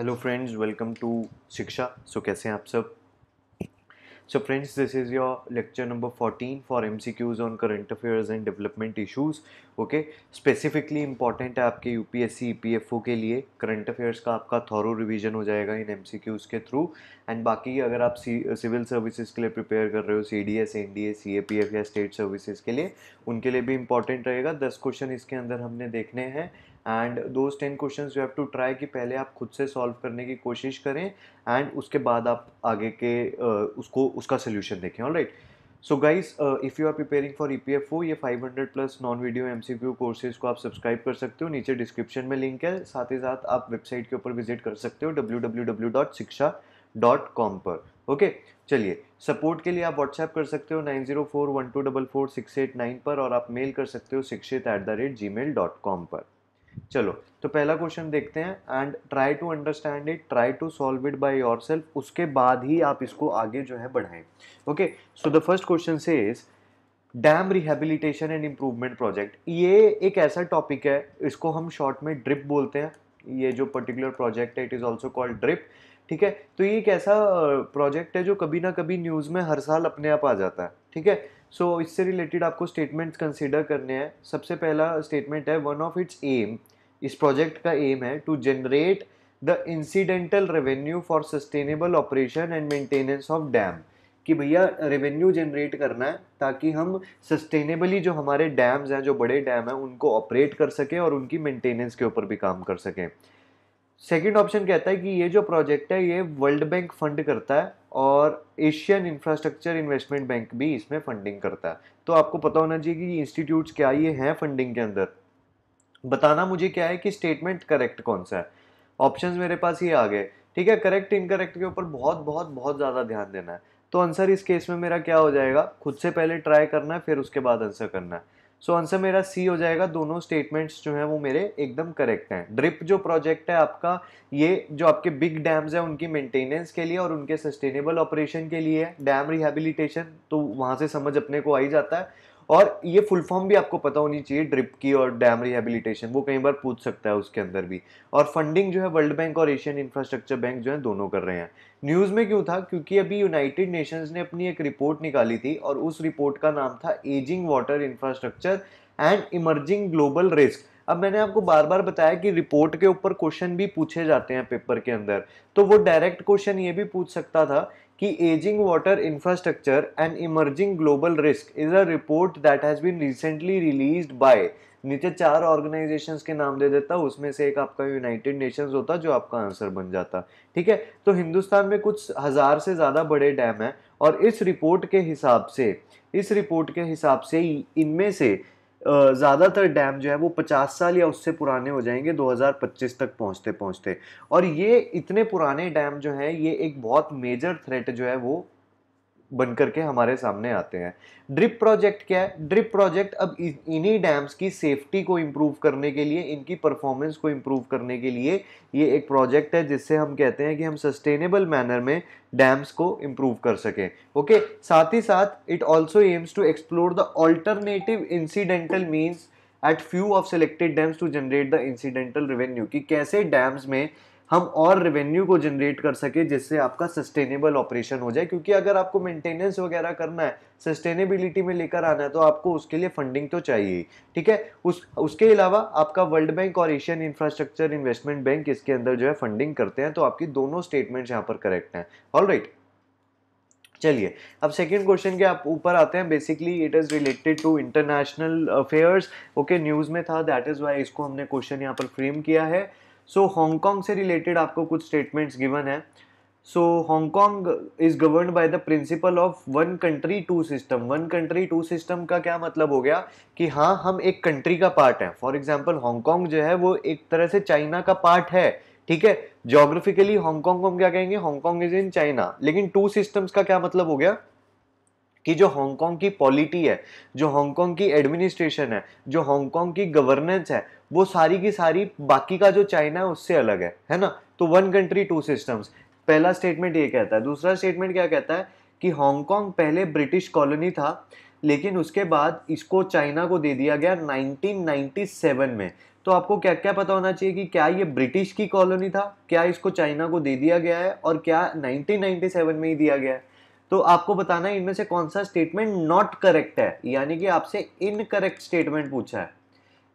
Hello friends, welcome to शिक्षा। सो कैसे हैं आप सब? So friends this is your lecture number 14 for M C Qs on current affairs and development issues okay specifically important है आपके U P S C E P F O के लिए। Current affairs का आपका थॉरो रिवीजन हो जाएगा इन M C Qs के थ्रू एंड बाकी अगर आप सिविल सर्विसेज़ के लिए प्रिपेयर कर रहे हो C D S N D A C A P F या स्टेट सर्विसेज़ के लिए, उनके लिए भी इंपॉर्टेंट रहेगा। दस क्वेश्चन इसके अंदर हमने देखने हैं। And those ten question you have to try कि पहले आप खुद से सॉल्व करने की कोशिश करें एंड उसके बाद आप आगे के उसको, उसका सोल्यूशन देखें all right so guys if you are preparing for E P F O ये 500 plus non video M C Q courses को आप सब्सक्राइब कर सकते हो। नीचे डिस्क्रिप्शन में लिंक है। साथ ही साथ आप वेबसाइट के ऊपर विज़िट कर सकते हो W W W dot Shiksha dot com पर ओके चलिए सपोर्ट के लिए आप व्हाट्सएप कर सकते हो nine zero four one two double four six eight nine पर और आप मेल कर सकते हो Shikshit at the rate Gmail dot com पर। चलो तो पहला क्वेश्चन देखते हैं and try to understand it try to solve it by yourself उसके बाद ही आप इसको आगे जो है बढ़ाएँ। Okay so the first question से is dam rehabilitation and improvement project ये एक ऐसा टॉपिक है इसको हम शॉर्ट में ड्रिप बोलते हैं। ये जो पर्टिकुलर प्रोजेक्ट है it is also called DRIP ठीक है? तो ये एक ऐसा प्रोजेक्ट है जो कभी ना कभी न्यूज़ में हर साल अपने आप आ जाता है ठीक है? सो so, इससे रिलेटेड आपको स्टेटमेंट्स कंसिडर करने हैं। सबसे पहला स्टेटमेंट है वन ऑफ़ इट्स एम इस प्रोजेक्ट का एम है to generate the incidental revenue for sustainable operation and maintenance of dam कि भैया रेवेन्यू जनरेट करना है ताकि हम सस्टेनेबली जो हमारे डैम्स हैं, जो बड़े डैम हैं, उनको ऑपरेट कर सकें और उनकी मेंटेनेंस के ऊपर भी काम कर सकें। सेकेंड ऑप्शन कहता है कि ये जो प्रोजेक्ट है, ये वर्ल्ड बैंक फंड करता है और एशियन इंफ्रास्ट्रक्चर इन्वेस्टमेंट बैंक भी इसमें फंडिंग करता है। तो आपको पता होना चाहिए कि इंस्टीट्यूट्स क्या, ये हैं फंडिंग के अंदर। बताना मुझे क्या है कि स्टेटमेंट करेक्ट कौन सा है? ऑप्शंस मेरे पास ये आ गए। ठीक है करेक्ट इनकरेक्ट के ऊपर बहुत बहुत बहुत ज़्यादा ध्यान देना है। तो आंसर इस केस में मेरा क्या हो जाएगा? खुद से पहले ट्राई करना है फिर उसके बाद आंसर करना है। सो so, आंसर मेरा सी हो जाएगा। दोनों स्टेटमेंट्स जो हैं वो मेरे एकदम करेक्ट हैं। ड्रिप जो प्रोजेक्ट है आपका ये जो आपके बिग डैम्स हैं उनकी मेंटेनेंस के लिए और उनके सस्टेनेबल ऑपरेशन के लिए डैम रिहेबिलिटेशन तो वहाँ से समझ अपने को आ ही जाता है। और ये फुल फॉर्म भी आपको पता होनी चाहिए ड्रिप की और डैम रिहेबिलिटेशन वो कई बार पूछ सकता है उसके अंदर भी। और फंडिंग जो है वर्ल्ड बैंक और एशियन इंफ्रास्ट्रक्चर बैंक जो है, दोनों कर रहे हैं। न्यूज़ में क्यों था? क्योंकि अभी यूनाइटेड नेशंस ने अपनी एक रिपोर्ट निकाली थी और उस रिपोर्ट का नाम था ageing water infrastructure and emerging global risk अब मैंने आपको बार बार बताया कि रिपोर्ट के ऊपर क्वेश्चन भी पूछे जाते हैं पेपर के अंदर। तो वो डायरेक्ट क्वेश्चन ये भी पूछ सकता था कि ageing water infrastructure and emerging global risk is a report that has been recently released by नीचे चार ऑर्गेनाइजेशन के नाम दे देता उसमें से एक आपका यूनाइटेड नेशंस होता जो आपका आंसर बन जाता। ठीक है? तो हिंदुस्तान में कुछ हज़ार से ज़्यादा बड़े डैम हैं और इस रिपोर्ट के हिसाब से, इस रिपोर्ट के हिसाब से इनमें से ज़्यादातर डैम जो है वो 50 साल या उससे पुराने हो जाएँगे 2025 तक पहुँचते पहुँचते और ये इतने पुराने डैम जो हैं, ये एक बहुत मेजर थ्रेट जो है वो बन करके हमारे सामने आते हैं। ड्रिप प्रोजेक्ट क्या है? ड्रिप प्रोजेक्ट अब इन्हीं डैम्स की सेफ्टी को इम्प्रूव करने के लिए, इनकी परफॉर्मेंस को इम्प्रूव करने के लिए ये एक प्रोजेक्ट है, जिससे हम कहते हैं कि हम सस्टेनेबल मैनर में डैम्स को इम्प्रूव कर सकें। ओके? साथ ही साथ it also aims to explore the alternative incidental means at few of selected dams to generate the incidental revenue कि कैसे डैम्स में हम और रेवेन्यू को जनरेट कर सके जिससे आपका सस्टेनेबल ऑपरेशन हो जाए। क्योंकि अगर आपको मेंटेनेंस वगैरह करना है सस्टेनेबिलिटी में लेकर आना है तो आपको उसके लिए फंडिंग तो चाहिए ठीक है? उस, उसके अलावा आपका वर्ल्ड बैंक और एशियन इंफ्रास्ट्रक्चर इन्वेस्टमेंट बैंक इसके अंदर जो है फंडिंग करते हैं तो आपकी दोनों स्टेटमेंट्स यहाँ पर करेक्ट हैं। ऑल राइट चलिए, अब सेकंड क्वेश्चन के आप ऊपर आते हैं। Basically it is related to international affairs okay news में था दैट इज़ वाई इसको हमने क्वेश्चन यहाँ पर फ्रेम किया है। सो हांगकॉन्ग से रिलेटेड आपको कुछ स्टेटमेंट्स गिवन है. So Hong Kong is govern by the principle of one country two system one country two system का क्या मतलब हो गया? कि हाँ हम एक कंट्री का पार्ट है. फॉर एग्ज़ाम्पल हांगकॉन्ग जो है, वो एक तरह से चाइना का पार्ट है. ठीक है? जोग्राफिकली हांगकॉन्ग को हम क्या कहेंगे? Hong Kong is in China लेकिन टू सिस्टम्स का क्या मतलब हो गया? कि जो हांगकांग की पॉलिटी है, जो हांगकांग की एडमिनिस्ट्रेशन है, जो हांगकांग की गवर्नेंस है, वो सारी की सारी बाकी का जो चाइना है, उससे अलग है है ना? तो वन कंट्री टू सिस्टम्स पहला स्टेटमेंट ये कहता है। दूसरा स्टेटमेंट क्या कहता है? कि हांगकांग पहले ब्रिटिश कॉलोनी था, लेकिन उसके बाद इसको चाइना को दे दिया गया 1997 में। तो आपको क्या क्या पता होना चाहिए कि क्या ये ब्रिटिश की कॉलोनी था? क्या इसको चाइना को दे दिया गया है? और क्या 1997 में ही दिया गया है? तो आपको बताना है, इनमें से कौन सा स्टेटमेंट नॉट करेक्ट है? यानी कि आपसे इनकरेक्ट स्टेटमेंट पूछा है।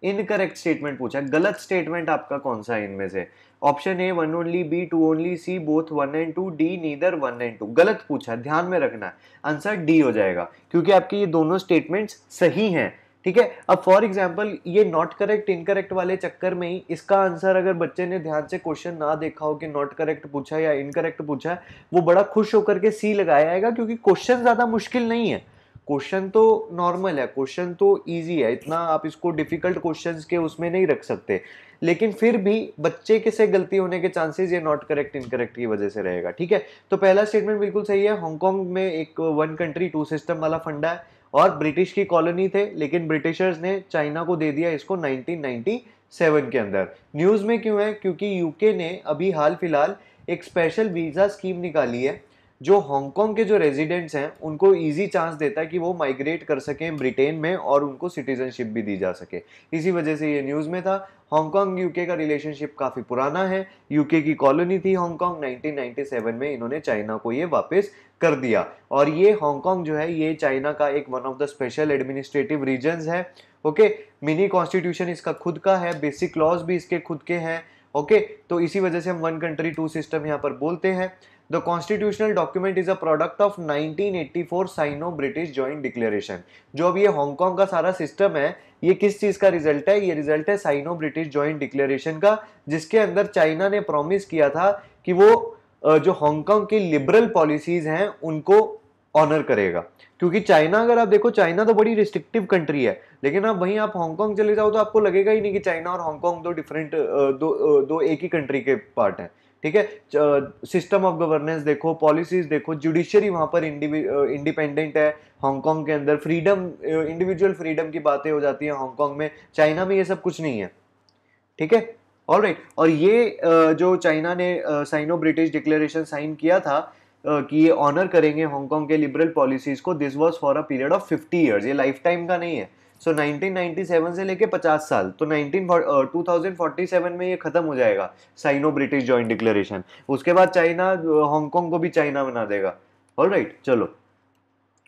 इनकरेक्ट स्टेटमेंट पूछा है। गलत स्टेटमेंट आपका कौन सा है इनमें से? Option A one only B two only C both one and two D neither one and two गलत पूछा है, ध्यान में रखना है। आंसर डी हो जाएगा, क्योंकि आपके ये दोनों स्टेटमेंट्स सही हैं। ठीक है? अब फॉर एग्ज़ाम्पल ये नॉट करेक्ट इनकरेक्ट वाले चक्कर में ही इसका आंसर अगर बच्चे ने ध्यान से क्वेश्चन ना देखा हो कि नॉट करेक्ट पूछा या इनकरेक्ट पूछा है वो बड़ा खुश होकर के सी लगाया आएगा क्योंकि क्वेश्चन ज़्यादा मुश्किल नहीं है। क्वेश्चन तो नॉर्मल है क्वेश्चन तो इजी है, इतना आप इसको डिफ़िकल्ट क्वेश्चंस के उसमें नहीं रख सकते। लेकिन फिर भी बच्चे के से गलती होने के चांसेस ये नॉट करेक्ट इनकरेक्ट की वजह से रहेगा, ठीक है? तो पहला स्टेटमेंट बिल्कुल सही है हांगकांग में एक वन कंट्री टू सिस्टम वाला फंडा है और ब्रिटिश की कॉलोनी थे, लेकिन ब्रिटिशर्स ने चाइना को दे दिया इसको 1997 के अंदर। न्यूज़ में क्यों है? क्योंकि यूके ने अभी हाल फ़िलहाल एक स्पेशल वीज़ा स्कीम निकाली है, जो हांगकांग के जो रेजिडेंट्स हैं, उनको इजी चांस देता है कि वो माइग्रेट कर सकें ब्रिटेन में और उनको सिटीजनशिप भी दी जा सके। इसी वजह से ये न्यूज़ में था। हांगकांग यूके का रिलेशनशिप काफ़ी पुराना है। यूके की कॉलोनी थी हांगकांग 1997 में इन्होंने चाइना को ये वापस कर दिया। और ये हांगकांग जो है, ये चाइना का एक one of the special administrative region है ओके मिनी कॉन्स्टिट्यूशन इसका खुद का है बेसिक लॉज भी इसके खुद के हैं ओके तो इसी वजह से हम वन कंट्री टू सिस्टम यहाँ पर बोलते हैं। The constitutional document is a product of 1984 Sino British joint declaration जो अब ये हांगकांग का सारा सिस्टम है, ये किस चीज़ का रिज़ल्ट है? ये रिज़ल्ट है साइनो ब्रिटिश ज्वाइंट डिक्लेरेशन का, जिसके अंदर चाइना ने प्रॉमिस किया था कि वो जो हांगकांग की लिबरल पॉलिसीज़ हैं, उनको ऑनर करेगा। क्योंकि चाइना अगर आप देखो चाइना तो बड़ी रिस्ट्रिक्टिव कंट्री है। लेकिन आप वहीं आप हांगकांग चले जाओ तो आपको लगेगा ही नहीं कि चाइना और हांगकांग दो डिफरेंट दो दो एक ही कंट्री के पार्ट हैं। ठीक है? सिस्टम ऑफ़ गवर्नेंस देखो पॉलिसीज़ देखो जुडिशरी वहाँ पर इंडिपेंडेंट है। हांगकांग के अंदर फ्रीडम इंडिविजुअल फ्रीडम की बातें हो जाती है हांगकांग में। चाइना में ये सब कुछ नहीं है। ठीक है? ऑल राइट और ये जो चाइना ने साइनो ब्रिटिश डिक्लेरेशन साइन किया था कि ये ऑनर करेंगे हांगकांग के लिबरल पॉलिसीज़ को this was for a period of 50 years ये लाइफ टाइम का नहीं है। सो so, 1997 से लेके 50 साल तो 19 2047 में ये खत्म हो जाएगा साइनो ब्रिटिश जॉइंट डिक्लेरेशन उसके बाद चाइना हांगकांग को भी चाइना बना देगा। ऑल राइट right, चलो।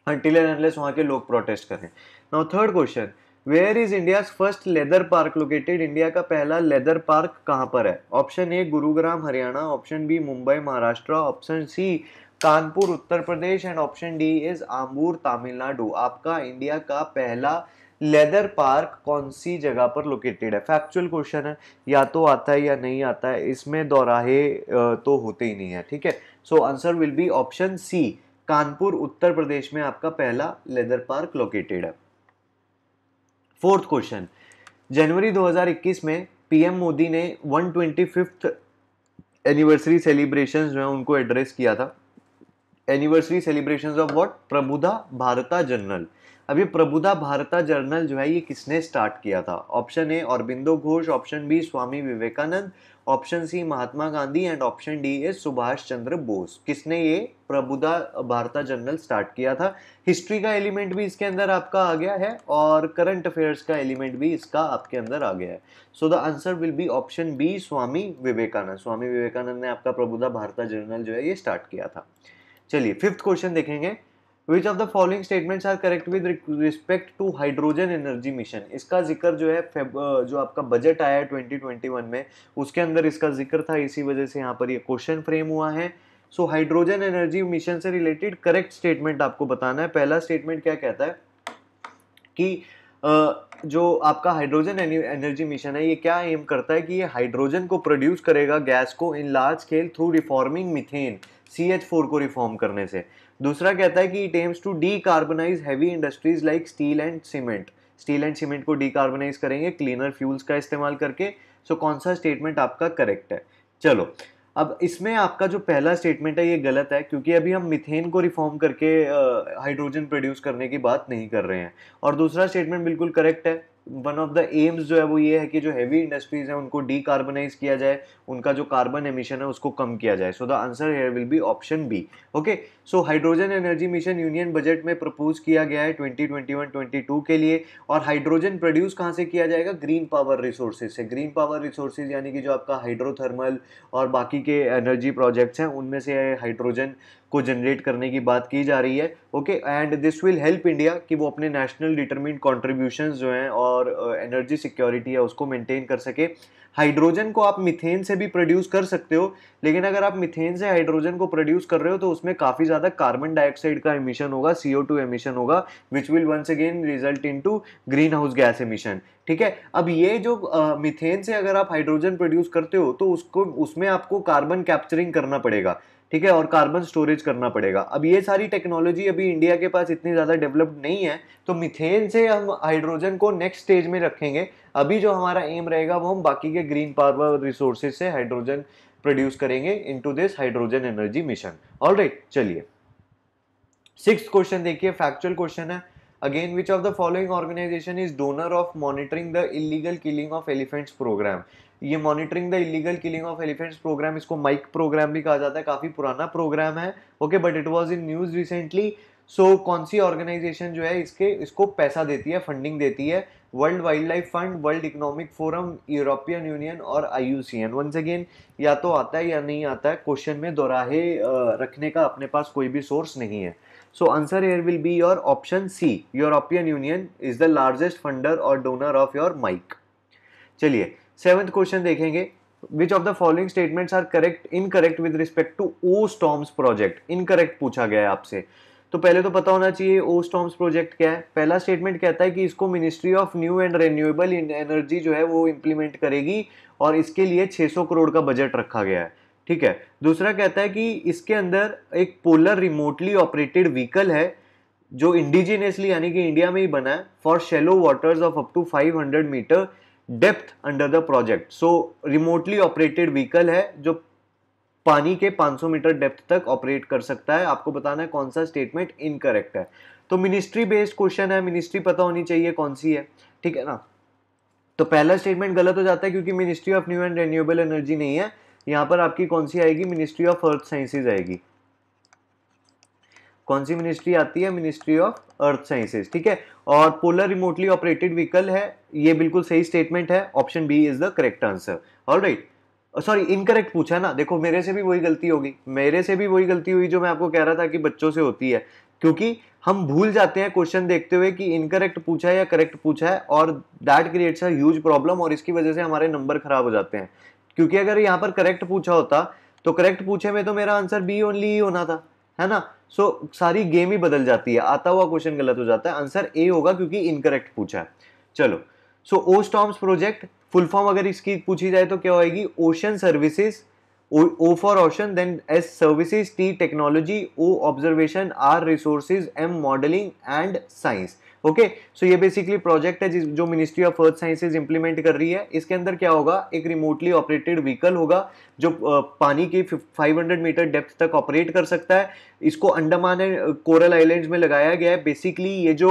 अनटिल एंड अनलेस वहाँ के लोग प्रोटेस्ट करें। Now third question where is India first leather park located India का पहला लेदर पार्क कहाँ पर है? Option A Gurugram Haryana option B Mumbai Maharashtra option C Kanpur Uttar Pradesh and option D is Ambur Tamil Nadu आपका India का पहला leather park कौन सी जगह पर लोकेटेड है? फैक्चुअल क्वेश्चन है। या तो आता है या नहीं आता है। इसमें दोराहे तो होते ही नहीं है। ठीक है? So answer will be option C Kanpur Uttar Pradesh में आपका पहला लेदर पार्क लोकेटेड है। Fourth question. जनवरी 2021 में पीएम मोदी ने वन ट्वेंटी एनिवर्सरी सेलिब्रेशन जो है, उनको एड्रेस किया था। Anniversary celebration of what Prabuddha Bharata journal अभी प्रबुदा भारता जर्नल जो है, ये किसने स्टार्ट किया था? Option A Aurobindo Ghosh option B Swami Vivekananda option C Mahatma Gandhi and option D is Subhash Chandra Bose. किसने ये प्रबुधा भारता जर्नल स्टार्ट किया था? हिस्ट्री का एलिमेंट भी इसके अंदर आपका आ गया है और करंट अफेयर्स का एलिमेंट भी इसका आपके अंदर आ गया है। So the answer will be option B Swami Vivekananda. Swami Vivekananda ने आपका प्रबुधा भारता जर्नल जो है, ये स्टार्ट किया था। चलिए फिफ्थ क्वेश्चन देखेंगे। Which of the following statements are correct with respect to hydrogen energy mission इसका ज़िक्र जो है जो आपका बजट आया है 2021 में, उसके अंदर इसका ज़िक्र था, इसी वजह से यहाँ पर ये क्वेश्चन फ्रेम हुआ है। सो हाइड्रोजन एनर्जी मिशन से रिलेटेड करेक्ट स्टेटमेंट आपको बताना है। पहला स्टेटमेंट क्या कहता है कि जो आपका हाइड्रोजन एनर्जी मिशन है, ये क्या एम करता है कि ये हाइड्रोजन को प्रोड्यूस करेगा गैस को in large scale through reforming methane C H four को रिफॉर्म करने से। दूसरा कहता है कि it aims to decarbonise heavy industries like steel and cement steel and cement को डी कार्बनाइज करेंगे क्लीनर फ्यूल्स का इस्तेमाल करके। सो so, कौन सा स्टेटमेंट आपका करेक्ट है? चलो अब इसमें आपका जो पहला स्टेटमेंट है ये गलत है क्योंकि अभी हम मिथेन को रिफॉर्म करके हाइड्रोजन प्रोड्यूस करने की बात नहीं कर रहे हैं। और दूसरा स्टेटमेंट बिल्कुल करेक्ट है वन ऑफ़ द एम्स जो है वो ये है कि जो हैवी इंडस्ट्रीज़ हैं, उनको डीकार्बनाइज किया जाए, उनका जो कार्बन एमिशन है, उसको कम किया जाए। So the answer here will be option B okay so hydrogen energy mission union budget में प्रपोज किया गया है 2021-22 के लिए। और हाइड्रोजन प्रोड्यूस कहाँ से किया जाएगा? ग्रीन पावर रिसोर्सेज से। ग्रीन पावर रिसोर्सेज यानी कि जो आपका हाइड्रोथर्मल और बाकी के एनर्जी प्रोजेक्ट्स हैं, उनमें से हाइड्रोजन को जनरेट करने की बात की जा रही है okay and this will help India कि वो अपने नेशनल डिटरमिन कॉन्ट्रीब्यूशन जो हैं और एनर्जी uh, सिक्योरिटी है उसको मेंटेन कर सके। हाइड्रोजन को आप मिथेन से भी प्रोड्यूस कर सकते हो लेकिन अगर आप मिथेन से हाइड्रोजन को प्रोड्यूस कर रहे हो तो उसमें काफ़ी ज़्यादा कार्बन डाइऑक्साइड का एमिशन होगा टू एमिशन होगा which will once again result in to greenhouse gas emission ठीक है? अब ये जो मिथेन से अगर आप हाइड्रोजन प्रोड्यूस करते हो तो उसको उसमें आपको कार्बन कैप्चरिंग करना पड़ेगा। ठीक है, और कार्बन स्टोरेज करना पड़ेगा। अब ये सारी टेक्नोलॉजी अभी इंडिया के पास इतनी ज़्यादा डेवलप्ड नहीं है तो मिथेन से हम हाइड्रोजन को नेक्स्ट स्टेज में रखेंगे। अभी जो हमारा एम रहेगा, वो हम बाकी के ग्रीन पावर रिसोर्सेज से हाइड्रोजन प्रोड्यूस करेंगे into this hydrogen energy mission all right चलिए। सिक्स क्वेश्चन देखिए फैक्चुअल क्वेश्चन है। Again which of the following organisation is donor of monitoring the illegal killing of elephants programme ये monitoring the illegal killing of elephants programme इसको MIKE programme भी कहा जाता है। काफ़ी पुराना प्रोग्राम है। Okay but it was in news recently so कौन सी ऑर्गेनाइजेशन जो है, इसके, इसको पैसा देती है फंडिंग देती है? World Wildlife Fund World Economic Forum European Union और I U C N once again या तो आता है या नहीं आता है क्वेश्चन में दोराहे रखने का अपने पास कोई भी सोर्स नहीं है। So answer here will be your option C European Union is the largest funder और डोनर ऑफ़ योर माइक चलिए सेवंथ क्वेश्चन देखेंगे which of the following statements are correct incorrect with respect to O storms project incorrect पूछा गया है आपसे। तो पहले तो पता होना चाहिए ओ स्टॉम्स प्रोजेक्ट क्या है। पहला स्टेटमेंट कहता है कि इसको ministry of new and renewable energy जो है वो इम्प्लीमेंट करेगी और इसके लिए 600 करोड़ का बजट रखा गया है। ठीक है? दूसरा कहता है कि इसके अंदर एक पोलर रिमोटली ऑपरेटेड व्हीकल है, जो इंडिजिनियसली यानी कि इंडिया में ही बना है for shallow waters of up to 500 metre depth under the project. So remotely operated vehicle है जो पानी के 500 मीटर डेप्थ तक ऑपरेट कर सकता है। आपको बताना है कौन सा स्टेटमेंट इनकरेक्ट है। तो मिनिस्ट्री बेस्ड क्वेश्चन है। मिनिस्ट्री पता होनी चाहिए कौन सी है। ठीक है ना? तो पहला स्टेटमेंट गलत हो जाता है क्योंकि ministry of new and renewable energy नहीं है। यहाँ पर आपकी कौन सी आएगी? मिनिस्ट्री ऑफ़ अर्थ साइंसेज आएगी। कौन सी मिनिस्ट्री आती है? मिनिस्ट्री ऑफ़ अर्थ साइंसेज ठीक है? और पोलर रिमोटली ऑपरेटेड व्हीकल है, ये बिल्कुल सही स्टेटमेंट है option B is the correct answer all right sorry incorrect पूछा ना। देखो, मेरे से भी वही गलती होगी। मेरे से भी वही गलती हुई जो मैं आपको कह रहा था कि बच्चों से होती है। क्योंकि हम भूल जाते हैं क्वेश्चन देखते हुए कि इनकरेक्ट पूछा है या करेक्ट पूछा है, और that creates a huge problem और इसकी वजह से हमारे नंबर खराब हो जाते हैं। क्योंकि अगर यहाँ पर करेक्ट पूछा होता तो करेक्ट पूछे में तो मेरा आंसर बी ओनली ही होना था। है ना? सो so, सारी गेम ही बदल जाती है। आता हुआ क्वेश्चन गलत हो जाता है। आंसर ए होगा क्योंकि इनकरेक्ट पूछा है। चलो। सो ओ स्टॉम्स प्रोजेक्ट फुल फॉर्म अगर इसकी पूछी जाए तो क्या होएगी? Ocean services O for ocean then S services T technology O observation R resources M modelling and science okay so ये बेसिकली प्रोजेक्ट है जो ministry of earth sciences implement कर रही है। इसके अंदर क्या होगा? एक रिमोटली ऑपरेटेड व्हीकल होगा। जो पानी की 500 मीटर डेप्थ तक ऑपरेट कर सकता है। इसको अंडमान एंड कोरल आइलैंड्स में लगाया गया है। बेसिकली ये जो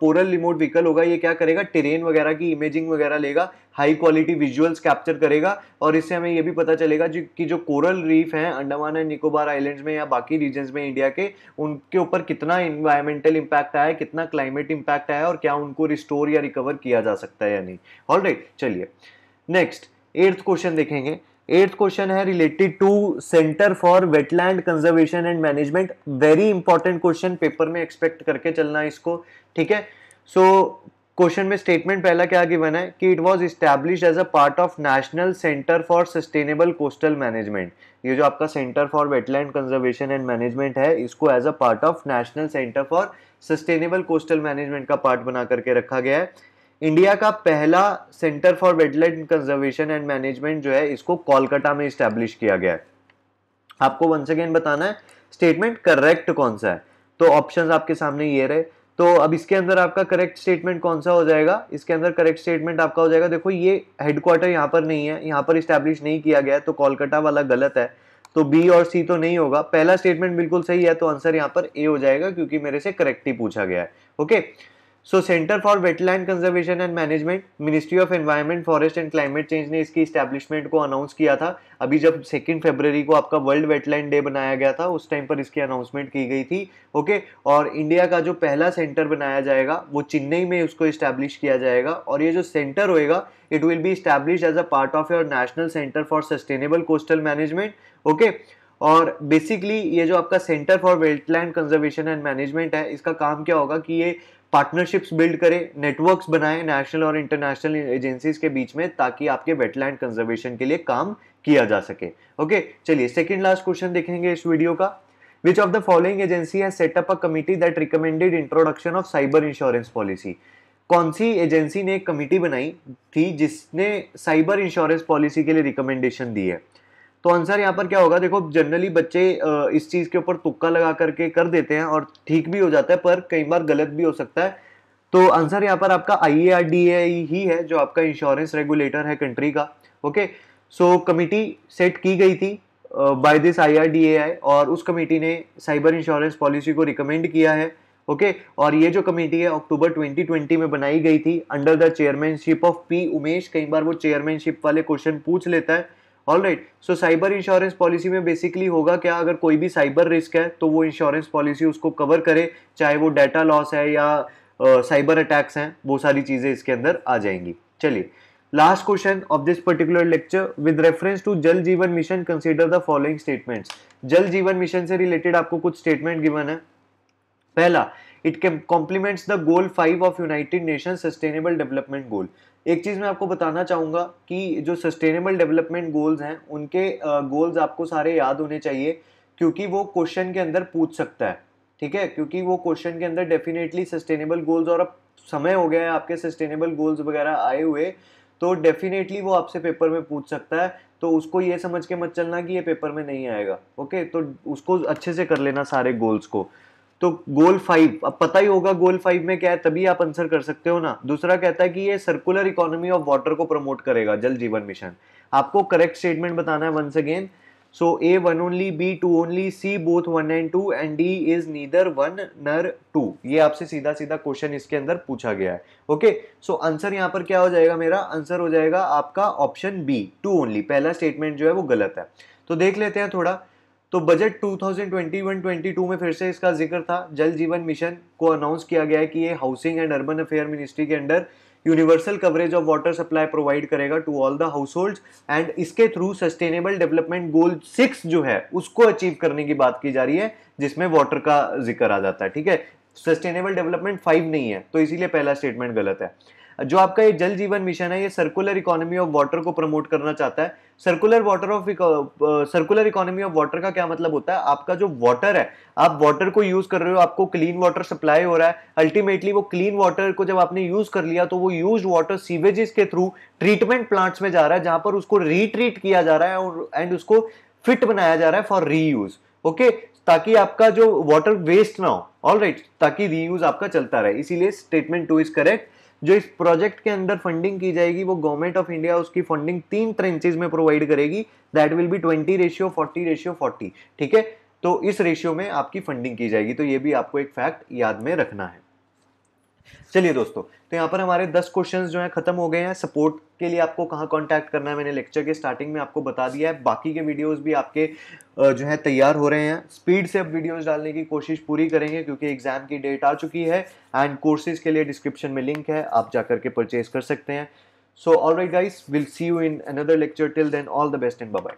पोरल रिमोट व्हीकल होगा, ये क्या करेगा? टेरेन वगैरह की इमेजिंग वगैरह लेगा हाई क्वालिटी विजुअल्स कैप्चर करेगा और इससे हमें ये भी पता चलेगा कि जो कोरल रीफ हैं अंडमान एंड निकोबार आइलैंड्स में या बाकी रीजन्स में इंडिया के, उनके ऊपर कितना इन्वायरमेंटल इम्पैक्ट आया है, कितना क्लाइमेट इम्पैक्ट आया और क्या उनको रिस्टोर या रिकवर किया जा सकता है या नहीं। ऑल राइट चलिए। नेक्स्ट एट्थ क्वेश्चन देखेंगे। एट्थ क्वेश्चन है related to Centre for Wetland Conservation and Management very important question paper में एक्सपेक्ट करके चलना इसको, ठीक है? सो क्वेश्चन में स्टेटमेंट पहला क्या गिवन है? कि it was establish as a part of National Centre for Sustainable Coastal Management ये जो आपका Centre for Wetland Conservation and Management है, इसको as a part of National Centre for Sustainable Coastal Management का पार्ट बना करके रखा गया है। इंडिया का पहला Centre for Wetland Conservation and Management जो है, इसको कोलकाता में स्टैब्लिश किया गया है। आपको वंस अगेन बताना है स्टेटमेंट करेक्ट कौन सा है? तो ऑप्शंस आपके सामने ये रहे। तो अब इसके अंदर आपका करेक्ट स्टेटमेंट कौन सा हो जाएगा? इसके अंदर करेक्ट स्टेटमेंट आपका हो जाएगा। देखो, ये हेडक्वार्टर यहाँ पर नहीं है, यहाँ पर स्टैब्लिश नहीं किया गया तो कोलकाता वाला गलत है। तो बी और सी तो नहीं होगा। पहला स्टेटमेंट बिल्कुल सही है तो आंसर यहाँ पर ए हो जाएगा, क्योंकि मेरे से करेक्ट ही पूछा गया है। Okay so Centre for Wetland Conservation and Management Ministry of Environment Forest and Climate Change ने इसकी स्टैब्लिशमेंट को अनाउंस किया था। अभी जब सेकेंड फेब्रवरी को आपका वर्ल्ड वेटलैंड डे बनाया गया था, उस टाइम पर इसकी अनाउंसमेंट की गई थी ओके और इंडिया का जो पहला सेंटर बनाया जाएगा, वो चेन्नई में उसको इस्टेब्लिश किया जाएगा। और ये जो सेंटर होएगा it will be establish as a part of your National Centre for Sustainable Coastal Management okay और बेसिकली ये जो आपका Centre for Wetland Conservation and Management है, इसका काम क्या होगा कि ये पार्टनरशिप्स बिल्ड करें, नेटवर्क्स बनाए नेशनल और इंटरनेशनल एजेंसीज के बीच में ताकि आपके वेटलैंड कंजर्वेशन के लिए काम किया जा सके। ओके चलिए सेकंड लास्ट क्वेश्चन देखेंगे इस वीडियो का which of the following agency has set up a committee that recommended introduction of cyber insurance policy कौन सी एजेंसी ने एक कमिटी बनाई थी जिसने साइबर इंश्योरेंस पॉलिसी के लिए रिकमेंडेशन दी है? तो आंसर यहाँ पर क्या होगा? देखो जनरली बच्चे इस चीज़ के ऊपर तुक्का लगा करके कर देते हैं और ठीक भी हो जाता है, पर कई बार गलत भी हो सकता है। तो आंसर यहाँ पर आपका आई ही है, जो आपका इंश्योरेंस रेगुलेटर है कंट्री का ओके सो कमिटी सेट की गई थी बाय दिस IRDAI और उस कमेटी ने साइबर इंश्योरेंस पॉलिसी को रिकमेंड किया है ओके okay? और ये जो कमेटी है अक्टूबर 2020 में बनाई गई थी under the chairmanship of P Umesh. कई बार वो चेयरमैनशिप वाले क्वेश्चन पूछ लेता है all right so cyber insurance policy में बेसिकली होगा क्या? अगर कोई भी साइबर रिस्क है तो वो इंश्योरेंस पॉलिसी उसको कवर करे, चाहे वो डाटा लॉस है या साइबर अटैक्स हैं, वो सारी चीज़ें इसके अंदर आ जाएँगी। चलिए last question of this particular lecture with reference to Jal Jeevan mission consider the following statements Jal Jeevan mission से रिलेटेड आपको कुछ स्टेटमेंट गिवन है। पहला it complements the goal five of United Nation Sustainable Development Goal एक चीज़ मैं आपको बताना चाहूँगा कि जो सस्टेनेबल डेवलपमेंट गोल्स हैं, उनके गोल्स आपको सारे याद होने चाहिए, क्योंकि वो क्वेश्चन के अंदर पूछ सकता है, ठीक है? क्योंकि वो क्वेश्चन के अंदर डेफिनेटली सस्टेनेबल गोल्स और अब समय हो गया है आपके सस्टेनेबल गोल्स वगैरह आए हुए तो डेफिनेटली वो आपसे पेपर में पूछ सकता है तो उसको ये समझ के मत चलना कि ये पेपर में नहीं आएगा ओके तो उसको अच्छे से कर लेना सारे गोल्स को। तो गोल फाइव अब पता ही होगा गोल फाइव में क्या है, तभी आप आंसर कर सकते हो ना। दूसरा कहता है कि ये सर्कुलर इकोनॉमी ऑफ़ वाटर को प्रमोट करेगा, जल जीवन मिशन। आपको करेक्ट स्टेटमेंट बताना है once again so A one only B two only C both one and two and D is neither one nor two ये आपसे सीधा सीधा क्वेश्चन इसके अंदर पूछा गया है। ओके सो आंसर यहाँ पर क्या हो जाएगा मेरा? आंसर हो जाएगा आपका ऑप्शन बी टू ओनली पहला स्टेटमेंट जो है वो गलत है। तो देख लेते हैं थोड़ा। तो बजट 2021-22 में फिर से इसका ज़िक्र था। जल जीवन मिशन को अनाउंस किया गया है कि ये housing and urban affair ministry के under universal coverage of water supply provide करेगा to all the household and इसके through sustainable development goal six जो है, उसको अचीव करने की बात की जा रही है, जिसमें वाटर का ज़िक्र आ जाता है, ठीक है? सस्टेनेबल डेवलपमेंट फाइव नहीं है तो इसीलिए पहला स्टेटमेंट गलत है। जो आपका ये जल जीवन मिशन है ये सर्कुलर इकोनॉमी ऑफ़ वाटर को प्रमोट करना चाहता है। Circular water of circular economy of water का क्या मतलब होता है? आपका जो वाटर है आप वाटर को यूज़ कर रहे हो आपको क्लीन वाटर सप्लाई हो रहा है। अल्टीमेटली वो क्लीन वाटर को जब आपने यूज़ कर लिया तो वो यूज़ वाटर सीवेजेस के थ्रू ट्रीटमेंट प्लांट्स में जा रहा है जहाँ पर उसको रीट्रीट किया जा रहा है और एंड उसको फिट बनाया जा रहा है फॉर रीयूज ओके ताकि आपका जो वाटर वेस्ट ना हो ऑल राइट right, ताकि रीयूज आपका चलता रहे। इसीलिए स्टेटमेंट टू इज़ करेक्ट जो इस प्रोजेक्ट के अंदर फंडिंग की जाएगी, वो गवर्नमेंट ऑफ़ इंडिया उसकी फंडिंग तीन ट्रेंचेज में प्रोवाइड करेगी। That will be twenty ratio forty ratio forty ठीक है? तो इस रेशियो में आपकी फंडिंग की जाएगी। तो ये भी आपको एक फैक्ट याद में रखना है। चलिए दोस्तों तो यहाँ पर हमारे 10 क्वेश्चंस जो हैं खत्म हो गए हैं। सपोर्ट के लिए आपको कहाँ कांटेक्ट करना है? मैंने लेक्चर के स्टार्टिंग में आपको बता दिया है। बाकी के वीडियोस भी आपके जो है तैयार हो रहे हैं। स्पीड से अब वीडियोस डालने की कोशिश पूरी करेंगे क्योंकि एग्ज़ाम की डेट आ चुकी है एंड कोर्सेज के लिए डिस्क्रिप्शन में लिंक है। आप जा करके परचेज कर सकते हैं। So all right guys will see you in another lecture till then all the best and bye